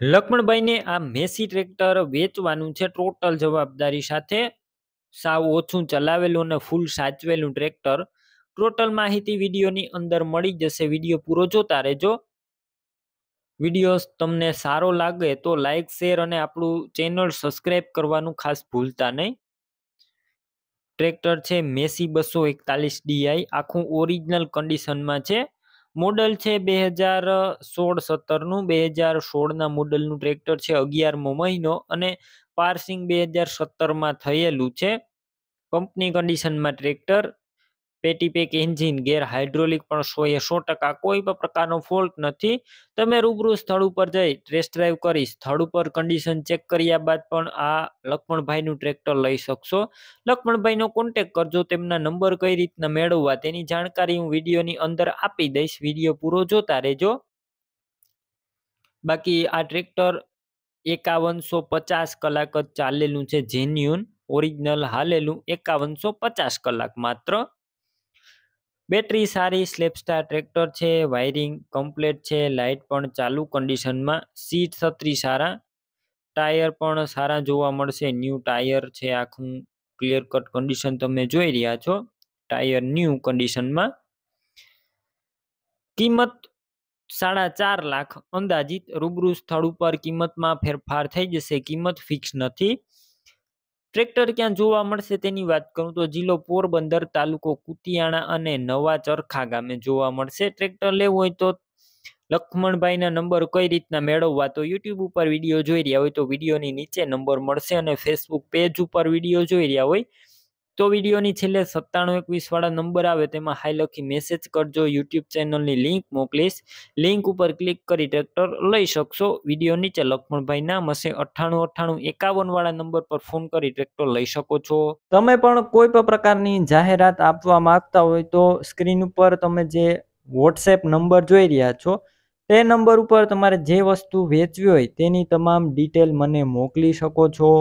લક્ષ્મણભાઈને આ Massey tractor વેચવાનું છે ટોટલ જવાબદારી સાથે. સાવ ઓછું ચલાવેલું અને ફૂલ સાચવેલું ટ્રેક્ટર. ટોટલ માહિતી વિડીયોની અંદર મળી જશે. વીડિયો પૂરો જોતા રહેજો. વીડિયો તમને સારો લાગે તો લાઈક શેર અને આપણું ચેનલ સબસ્ક્રાઈબ કરવાનું ખાસ ભૂલતા નહીં. ટ્રેક્ટર છે મેસી બસો એકતાલીસ ડીઆઈ આખું ઓરિજિનલ કન્ડિશનમાં છે. મોડલ છે બે હજાર સોળ, સત્તરનું. બે હજાર સોળના મોડલનું ટ્રેક્ટર છે અગિયારમો મહિનો અને પાર્સિંગ બે હજાર સત્તરમાં થયેલું છે. કંપની કન્ડિશનમાં ટ્રેક્ટર પેટી પેક એન્જિન ગેર હાઇડ્રોલિક પણ સો એ સો ટકા કોઈ પણ પ્રકારનો ફોલ્ટ નથી. તમે રૂબરૂ સ્થળ ઉપર જઈ ટેસ્ટ ડ્રાઈવ કરી સ્થળ ઉપર કન્ડિશન ચેક કર્યા બાદ પણ આ લક્ષ્મણભાઈનું ટ્રેક્ટર લઈ શકશો. લક્ષ્મણભાઈનો કોન્ટેક કરજો, તેમના નંબર કઈ રીતના મેળવવા તેની જાણકારી હું વિડીયોની અંદર આપી દઈશ. વીડિયો પૂરો જોતા રહેજો. બાકી આ ટ્રેક્ટર એકાવનસો પચાસ કલાક જ ચાલેલું છે, જેન્યુન, ઓરિજિનલ હાલેલું એકાવનસો પચાસ કલાક માત્ર. બેટરી સારી, સ્લેપસ્ટાર ટ્રેક્ટર છે, વાયરિંગ કમ્પ્લેટ છે, લાઇટ પણ ચાલુ કન્ડિશનમાં, સીટ છત્રી સારા, ટાયર પણ સારા જોવા મળશે, ન્યૂ ટાયર છે, આખું ક્લિયર કટ કન્ડિશન તમે જોઈ રહ્યા છો, ટાયર ન્યૂ કન્ડિશનમાં કિંમત સાડા ચાર લાખ અંદાજિત, રૂબરૂ સ્થળ ઉપર કિંમતમાં ફેરફાર થઈ જશે, કિંમત ફિક્સ નથી. ટ્રેક્ટર ક્યાં જોવા મળશે તેની વાત કરું તો જિલ્લો પોરબંદર, તાલુકો કુતિયાણા અને નવા ચરખા ગામે જોવા મળશે. ટ્રેક્ટર લેવું હોય તો લક્ષ્મણભાઈના નંબર કઈ રીતના મેળવવા તો યુટ્યુબ ઉપર વીડિયો જોઈ રહ્યા હોય તો વિડીયોની નીચે નંબર મળશે અને ફેસબુક પેજ ઉપર વીડિયો જોઈ રહ્યા હોય તો વિડીયોની છેલ્લે સત્તાણું એકવીસ વાળા નંબર આવે તેમાં હાઈ લખી મેસેજ કરજો યુટ્યુબ ચેનલની લિંક મોકલીશ. લિંક ઉપર ક્લિક કરી ટ્રેક્ટર લઈ શકશો. વીડિયો નીચે લક્ષ્મણભાઈ નામ હશે. અઠ્ઠાણું અઠ્ઠાણું એકાવન વાળા નંબર પર ફોન કરી ટ્રેક્ટર લઈ શકો છો. તમે પણ કોઈ પણ પ્રકારની જાહેરાત આપવા માંગતા હોય તો સ્ક્રીન ઉપર તમે જે વોટ્સએપ નંબર જોઈ રહ્યા છો, તે નંબર ઉપર તમારે જે વસ્તુ વેચવી હોય તેની તમામ ડિટેલ મને મોકલી શકો છો.